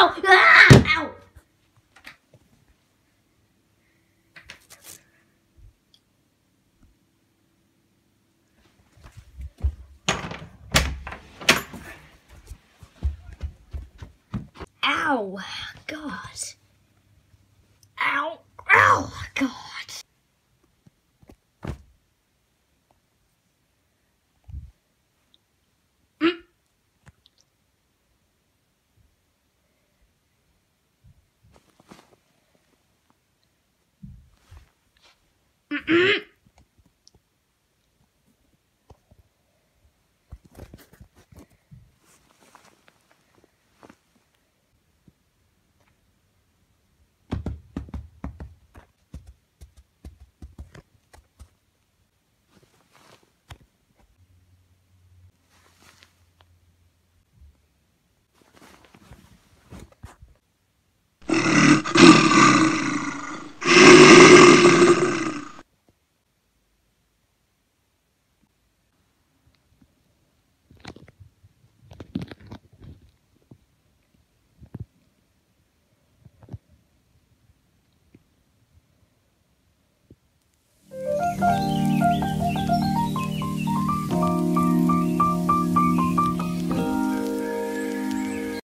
Ow! Ah! Ow! Ow! God. Ow! Ow! God. Mm-mm.